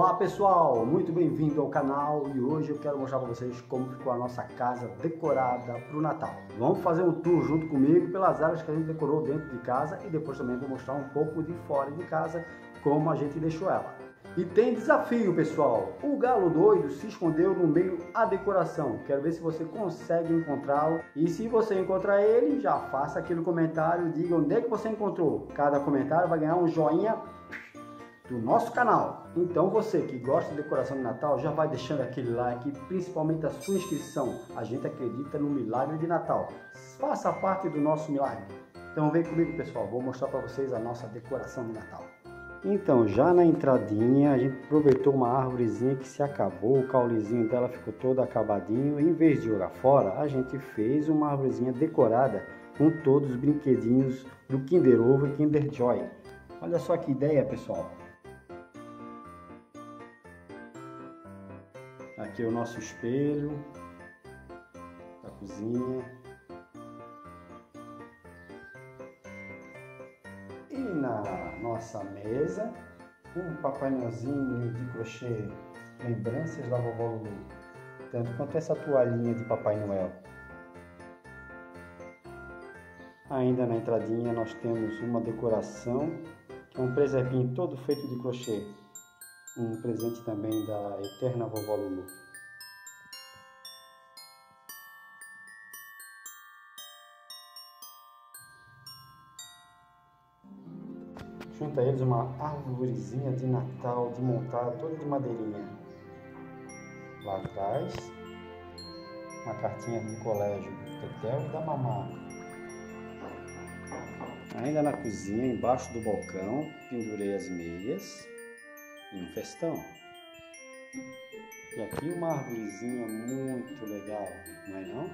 Olá pessoal, muito bem-vindo ao canal e hoje eu quero mostrar para vocês como ficou a nossa casa decorada para o Natal. Vamos fazer um tour junto comigo pelas áreas que a gente decorou dentro de casa e depois também vou mostrar um pouco de fora de casa como a gente deixou ela. E tem desafio pessoal, o galo doido se escondeu no meio da decoração, quero ver se você consegue encontrá-lo. E se você encontrar ele já faça aquele comentário, diga onde é que você encontrou, cada comentário vai ganhar um joinha do nosso canal. Então você que gosta de decoração de Natal, já vai deixando aquele like, principalmente a sua inscrição. A gente acredita no milagre de Natal. Faça parte do nosso milagre. Então vem comigo pessoal, vou mostrar para vocês a nossa decoração de Natal. Então, já na entradinha, a gente aproveitou uma árvorezinha que se acabou, o caulezinho dela ficou todo acabadinho. Em vez de jogar fora, a gente fez uma árvorezinha decorada com todos os brinquedinhos do Kinder Ovo e Kinder Joy. Olha só que ideia, pessoal! Aqui é o nosso espelho da cozinha. E na nossa mesa, um Papai Noelzinho de crochê, lembranças da vovó Lulu, tanto quanto essa toalhinha de Papai Noel. Ainda na entradinha nós temos uma decoração, que é um preservinho todo feito de crochê, um presente também da eterna vovó Lulu. Junto a eles uma árvorezinha de Natal de montar toda de madeirinha. Lá atrás, uma cartinha do colégio do Tetel e da mamá. Ainda na cozinha, embaixo do balcão, pendurei as meias e um festão. E aqui uma árvorezinha muito legal, não é não?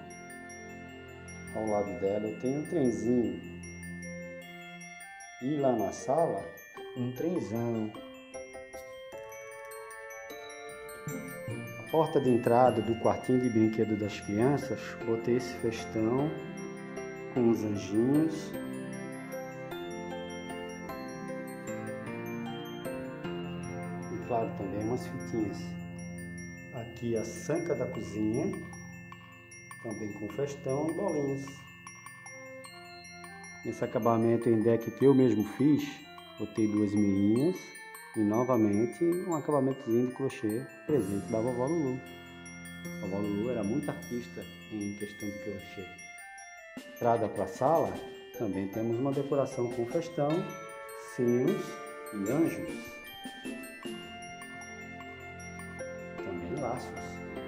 Ao lado dela eu tenho um trenzinho e lá na sala, um trenzão. A porta de entrada do quartinho de brinquedo das crianças, botei esse festão com os anjinhos. E claro, também umas fitinhas. Aqui a sanca da cozinha, também com festão e bolinhas. Esse acabamento em deck que eu mesmo fiz, botei duas meiinhas e novamente um acabamentozinho de crochê presente da vovó Lulu. A vovó Lulu era muito artista em questão de crochê. Entrada para a sala, também temos uma decoração com festão, sinos e anjos. Também laços.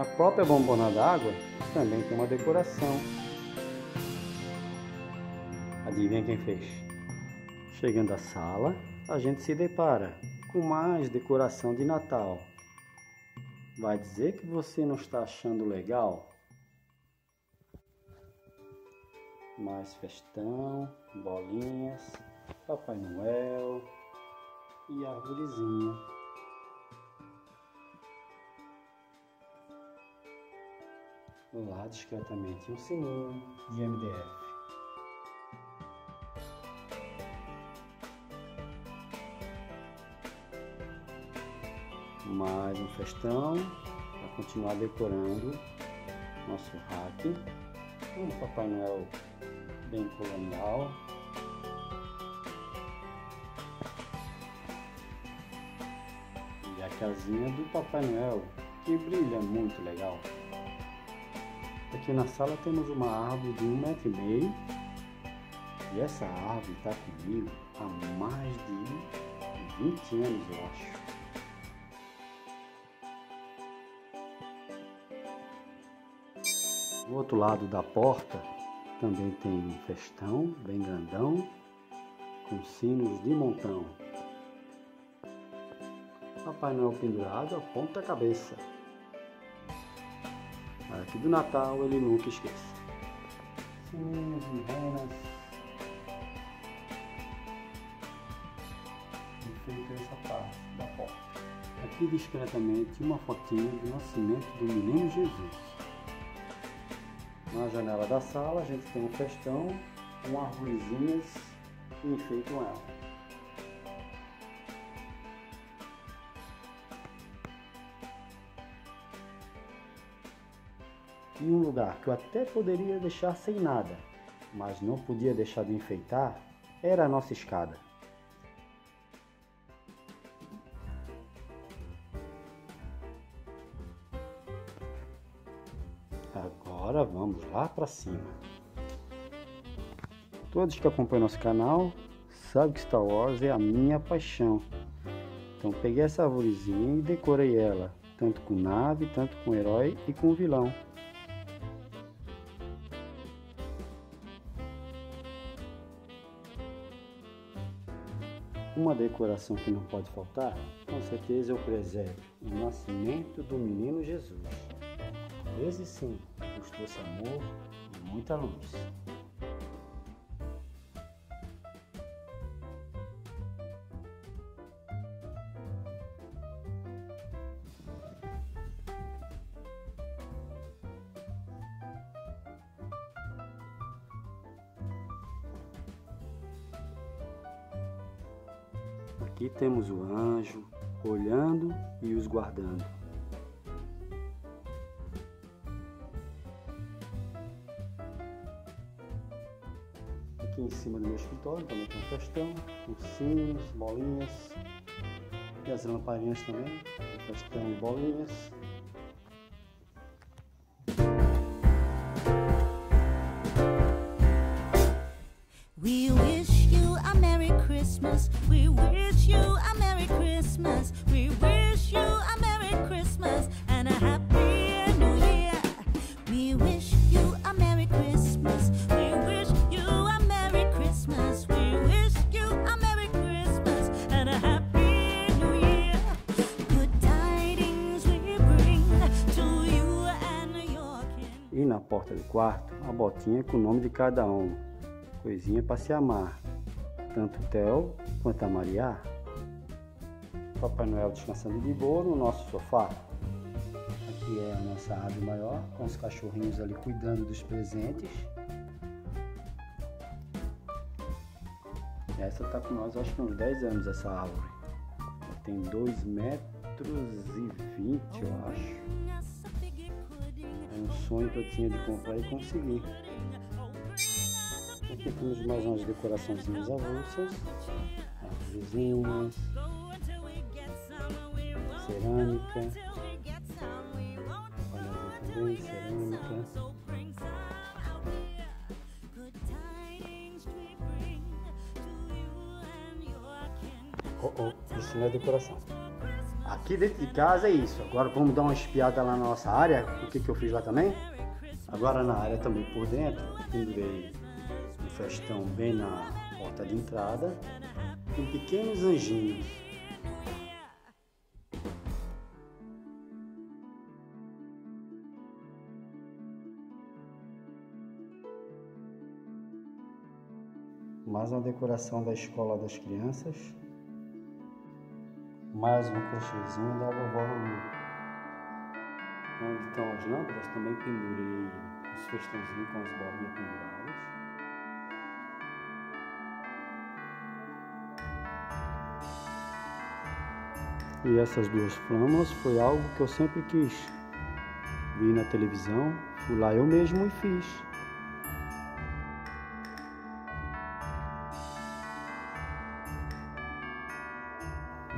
A própria bombona d'água também tem uma decoração. Adivinha quem fez? Chegando à sala, a gente se depara com mais decoração de Natal. Vai dizer que você não está achando legal? Mais festão, bolinhas, Papai Noel e árvorezinha. Lá discretamente um sininho de MDF. Mais um festão para continuar decorando nosso rack. Um Papai Noel bem colonial. E a casinha do Papai Noel que brilha muito legal. Aqui na sala temos uma árvore de um metro e meio e essa árvore está comigo há mais de 20 anos, eu acho. Do outro lado da porta também tem um festão bem grandão com sinos de montão. Papai Noel pendurado a ponta cabeça. Aqui do Natal ele nunca esquece. Sininhos e renas. Feita essa parte da porta. Aqui discretamente uma fotinha do nascimento do menino Jesus. Na janela da sala a gente tem um festão com árvorezinhas e enfeitam ela. E um lugar que eu até poderia deixar sem nada, mas não podia deixar de enfeitar, era a nossa escada. Agora vamos lá para cima. Todos que acompanham nosso canal sabem que Star Wars é a minha paixão. Então peguei essa arvorezinha e decorei ela, tanto com nave, tanto com herói e com vilão. Uma decoração que não pode faltar, com certeza é o presépio, o nascimento do menino Jesus. Esse sim nos trouxe amor e muita luz. Aqui temos o anjo olhando e os guardando. Aqui em cima do meu escritório também tem um festão, com sinos, bolinhas e as lamparinhas também, festão e bolinhas. Porta do quarto, a botinha com o nome de cada um coisinha para se amar, tanto o Theo quanto a Maria. Papai Noel descansando de boa no nosso sofá. Aqui é a nossa árvore maior, com os cachorrinhos ali cuidando dos presentes. Essa tá com nós acho que uns 10 anos essa árvore. Ela tem 2 metros e 20, eu acho. Um sonho que eu tinha de comprar e conseguir. Aqui temos mais umas decoraçõezinhas avulsas, árvorezinhas, cerâmica, também, cerâmica. Oh, oh, isso não é decoração. Aqui dentro de casa é isso. Agora vamos dar uma espiada lá na nossa área. O que, que eu fiz lá também? Agora na área também por dentro, pendurei festão bem na porta de entrada, com pequenos anjinhos. Mais uma decoração da escola das crianças. Mais um crochêzinho da vovó Lulu. Onde estão as lâmpadas, também pendurei os festãozinhos com as bolinhas penduradas. E essas duas flâmulas foi algo que eu sempre quis. Vi na televisão, fui lá eu mesmo e fiz.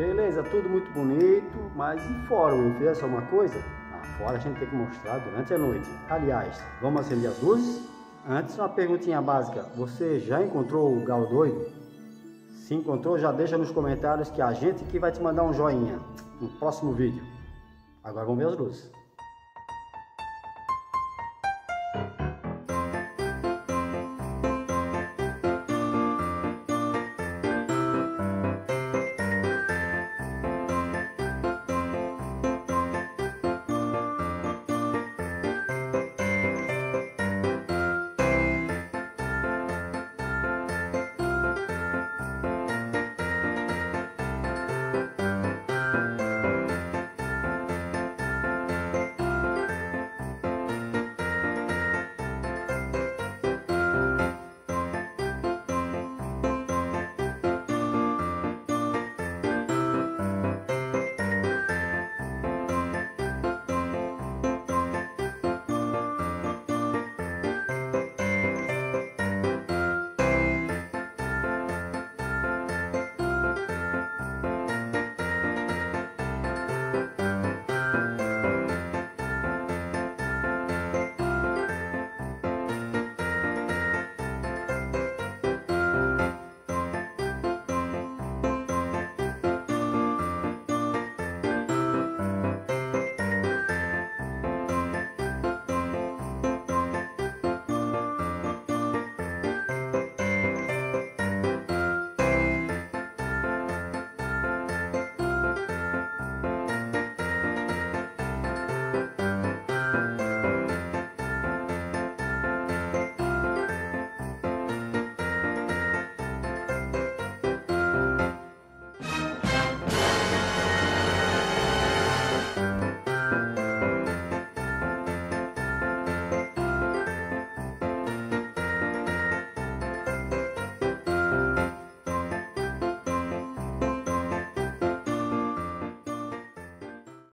Beleza, tudo muito bonito, mas e fora eu fiz essa uma coisa? Ah, fora a gente tem que mostrar durante a noite. Aliás, vamos acender as luzes? Antes, uma perguntinha básica. Você já encontrou o gal doido? Se encontrou, já deixa nos comentários que a gente que vai te mandar um joinha no próximo vídeo. Agora vamos ver as luzes.